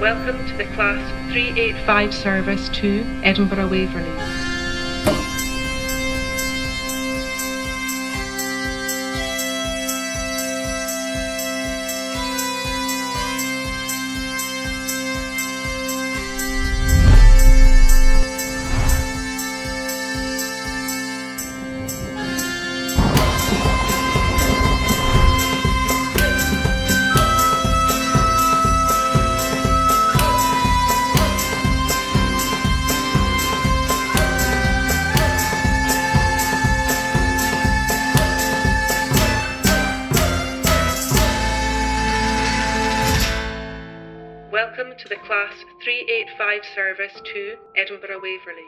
Welcome to the Class 385 service to Edinburgh Waverley. Welcome to the Class 385 service to Edinburgh Waverley.